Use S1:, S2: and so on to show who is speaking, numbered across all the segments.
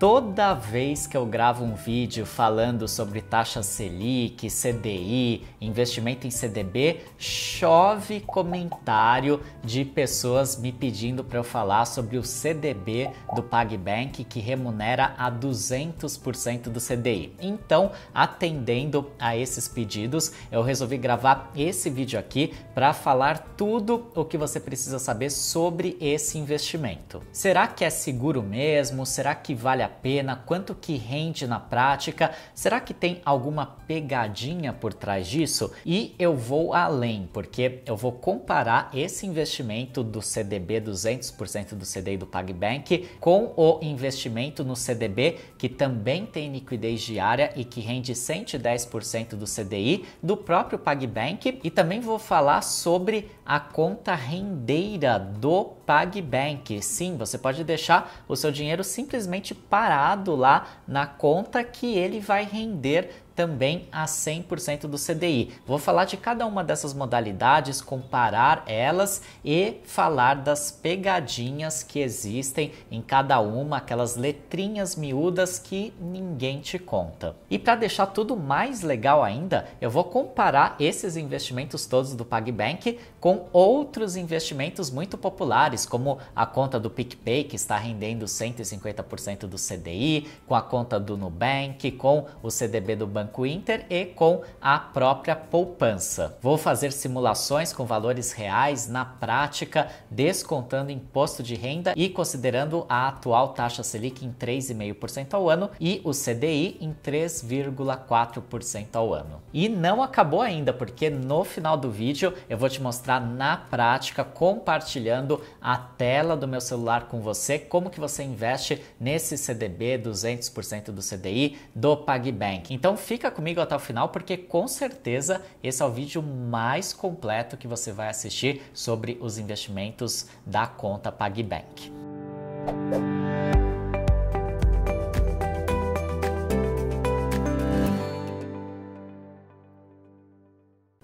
S1: Toda vez que eu gravo um vídeo falando sobre taxa Selic, CDI, investimento em CDB, chove comentário de pessoas me pedindo para eu falar sobre o CDB do PagBank que remunera a 200% do CDI. Então, atendendo a esses pedidos, eu resolvi gravar esse vídeo aqui para falar tudo o que você precisa saber sobre esse investimento. Será que é seguro mesmo? Será que vale a pena? Quanto que rende na prática? Será que tem alguma pegadinha por trás disso? E eu vou além, porque eu vou comparar esse investimento do CDB 200% do CDI do PagBank com o investimento no CDB que também tem liquidez diária e que rende 110% do CDI do próprio PagBank e também vou falar sobre a conta rendeira do PagBank. Sim, você pode deixar o seu dinheiro simplesmente parado lá na conta que ele vai render também a 100% do CDI. Vou falar de cada uma dessas modalidades, comparar elas e falar das pegadinhas que existem em cada uma, aquelas letrinhas miúdas que ninguém te conta. E para deixar tudo mais legal ainda, eu vou comparar esses investimentos todos do PagBank com outros investimentos muito populares, como a conta do PicPay, que está rendendo 150% do CDI, com a conta do Nubank, com o CDB do Banco Banco Inter e com a própria poupança. Vou fazer simulações com valores reais na prática, descontando imposto de renda e considerando a atual taxa Selic em 3,5% ao ano e o CDI em 3,4% ao ano. E não acabou ainda, porque no final do vídeo eu vou te mostrar na prática, compartilhando a tela do meu celular com você, como que você investe nesse CDB 200% do CDI do PagBank. Então fica comigo até o final porque com certeza esse é o vídeo mais completo que você vai assistir sobre os investimentos da conta PagBank.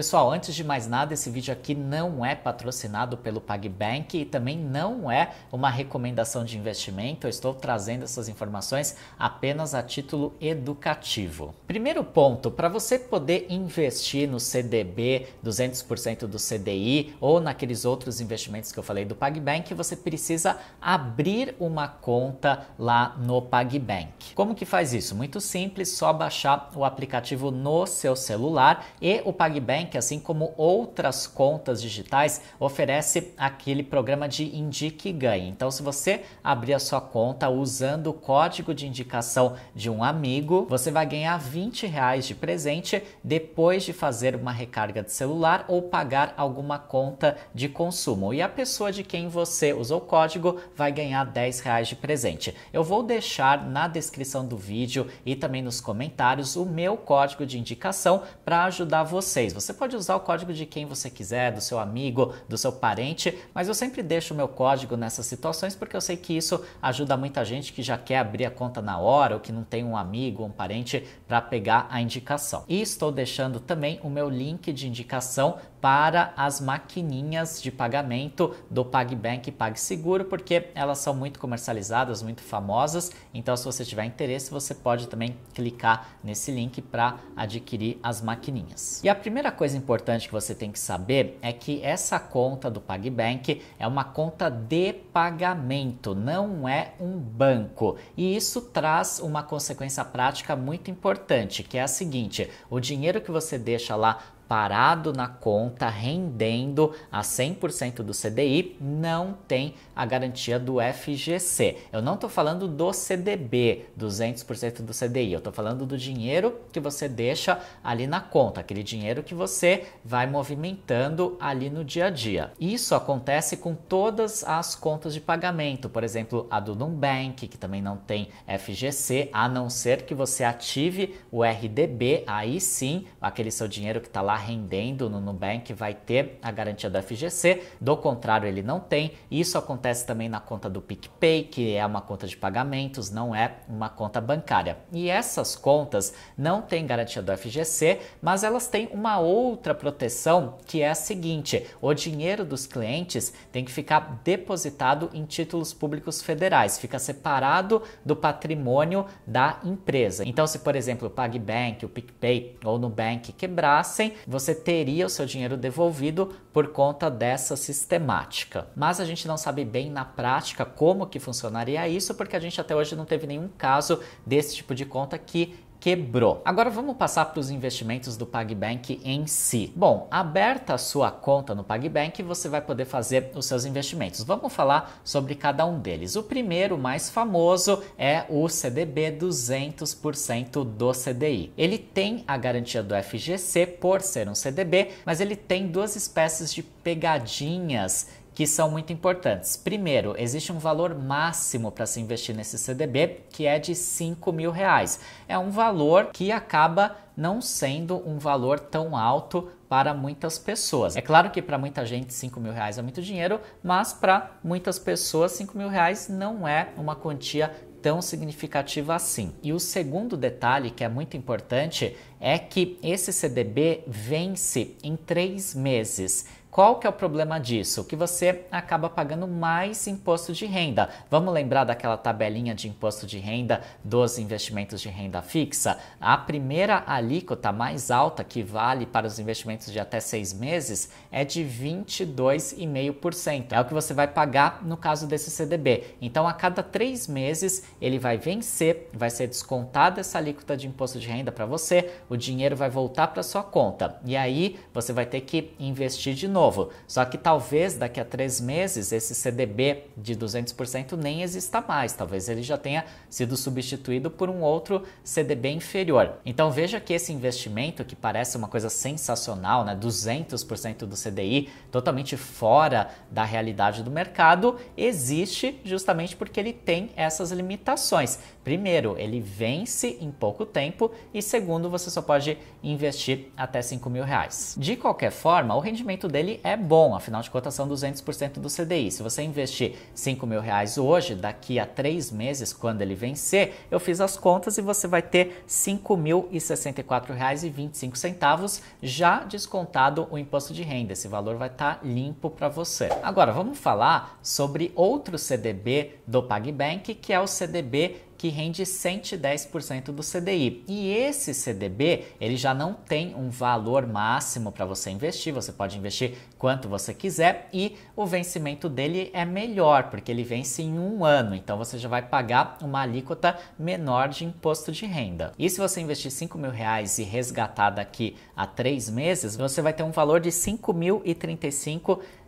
S1: Pessoal, antes de mais nada, esse vídeo aqui não é patrocinado pelo PagBank e também não é uma recomendação de investimento. Eu estou trazendo essas informações apenas a título educativo. Primeiro ponto, para você poder investir no CDB 200% do CDI ou naqueles outros investimentos que eu falei do PagBank, você precisa abrir uma conta lá no PagBank. Como que faz isso? Muito simples, só baixar o aplicativo no seu celular e o PagBank Nubank, assim como outras contas digitais, oferece aquele programa de Indique e Ganhe. Então, se você abrir a sua conta usando o código de indicação de um amigo, você vai ganhar 20 reais de presente depois de fazer uma recarga de celular ou pagar alguma conta de consumo. E a pessoa de quem você usou o código vai ganhar 10 reais de presente. Eu vou deixar na descrição do vídeo e também nos comentários o meu código de indicação para ajudar vocês. Você você pode usar o código de quem você quiser, do seu amigo, do seu parente, mas eu sempre deixo o meu código nessas situações porque eu sei que isso ajuda muita gente que já quer abrir a conta na hora ou que não tem um amigo um parente para pegar a indicação. E estou deixando também o meu link de indicação para as maquininhas de pagamento do PagBank e PagSeguro, porque elas são muito comercializadas, muito famosas. Então, se você tiver interesse, você pode também clicar nesse link para adquirir as maquininhas. E a primeira coisa importante que você tem que saber é que essa conta do PagBank é uma conta de pagamento, não é um banco. E isso traz uma consequência prática muito importante, que é a seguinte: o dinheiro que você deixa lá parado na conta, rendendo a 100% do CDI, não tem a garantia do FGC. Eu não estou falando do CDB, 200% do CDI, eu estou falando do dinheiro que você deixa ali na conta, aquele dinheiro que você vai movimentando ali no dia a dia. Isso acontece com todas as contas de pagamento, por exemplo, a do Nubank, que também não tem FGC, a não ser que você ative o RDB, aí sim, aquele seu dinheiro que está lá rendendo no Nubank vai ter a garantia do FGC, do contrário, ele não tem. Isso acontece também na conta do PicPay, que é uma conta de pagamentos, não é uma conta bancária. E essas contas não têm garantia do FGC, mas elas têm uma outra proteção que é a seguinte: o dinheiro dos clientes tem que ficar depositado em títulos públicos federais, fica separado do patrimônio da empresa. Então, se por exemplo o PagBank, o PicPay ou o Nubank quebrassem, você teria o seu dinheiro devolvido por conta dessa sistemática. Mas a gente não sabe bem na prática como que funcionaria isso, porque a gente até hoje não teve nenhum caso desse tipo de conta que quebrou. Agora vamos passar para os investimentos do PagBank em si. Bom, aberta a sua conta no PagBank, você vai poder fazer os seus investimentos. Vamos falar sobre cada um deles. O primeiro, mais famoso, é o CDB 200% do CDI. Ele tem a garantia do FGC por ser um CDB, mas ele tem duas espécies de pegadinhas que são muito importantes. Primeiro, existe um valor máximo para se investir nesse CDB, que é de 5 mil reais. É um valor que acaba não sendo um valor tão alto para muitas pessoas. É claro que para muita gente 5 mil reais é muito dinheiro, mas para muitas pessoas 5 mil reais não é uma quantia tão significativa assim. E o segundo detalhe que é muito importante é que esse CDB vence em três meses. Qual que é o problema disso? Que você acaba pagando mais imposto de renda. Vamos lembrar daquela tabelinha de imposto de renda dos investimentos de renda fixa? A primeira alíquota mais alta que vale para os investimentos de até seis meses é de 22,5%. É o que você vai pagar no caso desse CDB. Então, a cada três meses, ele vai vencer, vai ser descontada essa alíquota de imposto de renda para você, o dinheiro vai voltar para sua conta. E aí, você vai ter que investir de novo novo. Só que talvez daqui a três meses esse CDB de 200% nem exista mais. Talvez ele já tenha sido substituído por um outro CDB inferior. Então veja que esse investimento, que parece uma coisa sensacional, né? 200% do CDI, totalmente fora da realidade do mercado, existe justamente porque ele tem essas limitações. Primeiro, ele vence em pouco tempo e segundo, você só pode investir até 5 mil reais. De qualquer forma, o rendimento dele é bom, afinal de contas são 200% do CDI. Se você investir 5 mil reais hoje, daqui a três meses, quando ele vencer, eu fiz as contas e você vai ter R$ 5.064,25 já descontado o imposto de renda. Esse valor vai estar tá limpo para você. Agora, vamos falar sobre outro CDB do PagBank, que é o CDB que rende 110% do CDI. E esse CDB, ele já não tem um valor máximo para você investir, você pode investir quanto você quiser e o vencimento dele é melhor, porque ele vence em um ano, então você já vai pagar uma alíquota menor de imposto de renda. E se você investir 5 mil reais e resgatar daqui a três meses, você vai ter um valor de 5.035 reais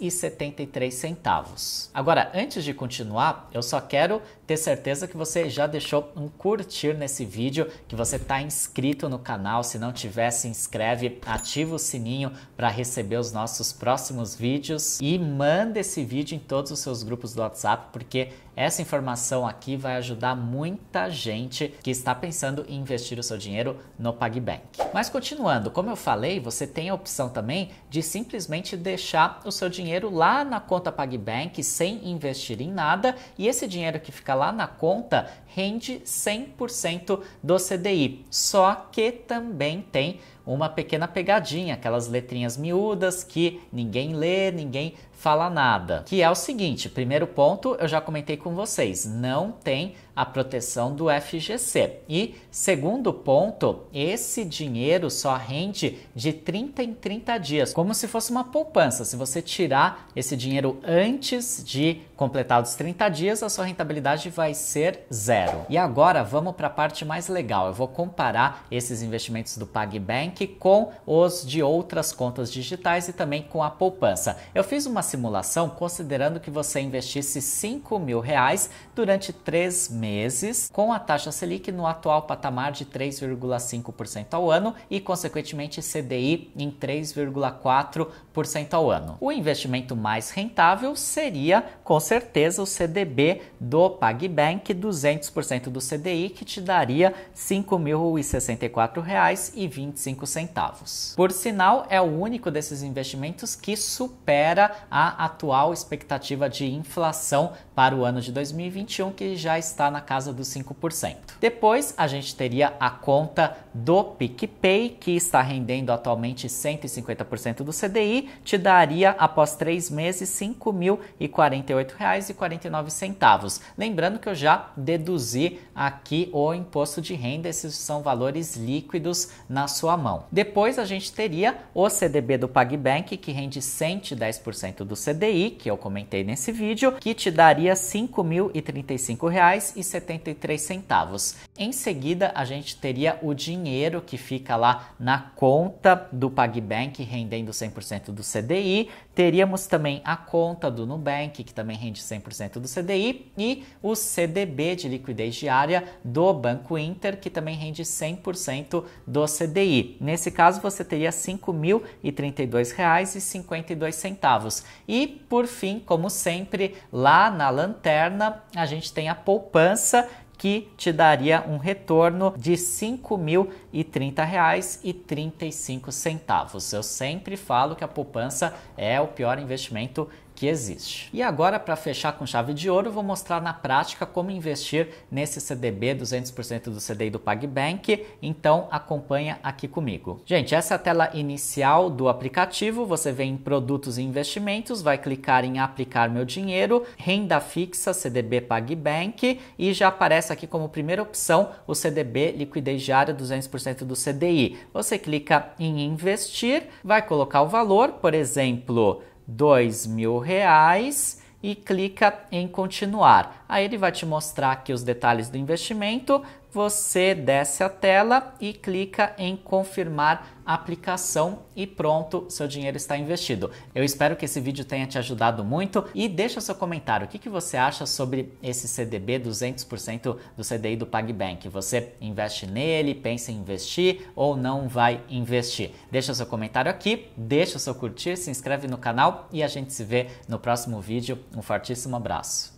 S1: e 73 centavos. Agora, antes de continuar, eu só quero ter certeza que você já deixou um curtir nesse vídeo, que você está inscrito no canal. Se não tiver, se inscreve, ativa o sininho para receber os nossos próximos vídeos e manda esse vídeo em todos os seus grupos do WhatsApp, porque essa informação aqui vai ajudar muita gente que está pensando em investir o seu dinheiro no PagBank. Mas continuando, como eu falei, você tem a opção também de simplesmente deixar o seu dinheiro lá na conta PagBank sem investir em nada e esse dinheiro que fica lá na conta rende 100% do CDI. Só que também tem uma pequena pegadinha, aquelas letrinhas miúdas que ninguém lê, ninguém fala nada. Que é o seguinte: primeiro ponto, eu já comentei com vocês, não tem a proteção do FGC. E segundo ponto, esse dinheiro só rende de 30 em 30 dias, como se fosse uma poupança. Se você tirar esse dinheiro antes de completar os 30 dias, a sua rentabilidade vai ser zero. E agora vamos para a parte mais legal. Eu vou comparar esses investimentos do PagBank com os de outras contas digitais e também com a poupança. Eu fiz uma simulação considerando que você investisse 5 mil reais durante três meses com a taxa Selic no atual patamar de 3,5% ao ano e, consequentemente, CDI em 3,4% ao ano. O investimento mais rentável seria, com certeza, o CDB do PagBank, 200% do CDI, que te daria R$ 5.064,25 35 centavos. Por sinal, é o único desses investimentos que supera a atual expectativa de inflação para o ano de 2021, que já está na casa dos 5%. Depois, a gente teria a conta do PicPay, que está rendendo atualmente 150% do CDI, te daria após três meses R$ 5.048,49. Lembrando que eu já deduzi aqui o imposto de renda, esses são valores líquidos na sua mão. Depois a gente teria o CDB do PagBank, que rende 110% do CDI, que eu comentei nesse vídeo, que te daria R$ 5.035,73. Em seguida, a gente teria o dinheiro que fica lá na conta do PagBank, rendendo 100% do CDI. Teríamos também a conta do Nubank, que também rende 100% do CDI, e o CDB de liquidez diária do Banco Inter, que também rende 100% do CDI. Nesse caso, você teria R$ 5.032,52. E, por fim, como sempre, lá na lanterna, a gente tem a poupança que te daria um retorno de R$ 5.030,35. Eu sempre falo que a poupança é o pior investimento que existe. E agora, para fechar com chave de ouro, vou mostrar na prática como investir nesse CDB 200% do CDI do PagBank, então acompanha aqui comigo. Gente, essa é a tela inicial do aplicativo, você vem em produtos e investimentos, vai clicar em aplicar meu dinheiro, renda fixa CDB PagBank e já aparece aqui como primeira opção o CDB liquidez diária 200% do CDI. Você clica em investir, vai colocar o valor, por exemplo, dois mil reais e clica em continuar. Aí ele vai te mostrar aqui os detalhes do investimento, você desce a tela e clica em confirmar aplicação e pronto, seu dinheiro está investido. Eu espero que esse vídeo tenha te ajudado muito e deixa seu comentário. O que, que você acha sobre esse CDB 200% do CDI do PagBank? Você investe nele, pensa em investir ou não vai investir? Deixa seu comentário aqui, deixa seu curtir, se inscreve no canal e a gente se vê no próximo vídeo. Um fortíssimo abraço.